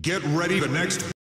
Get ready the next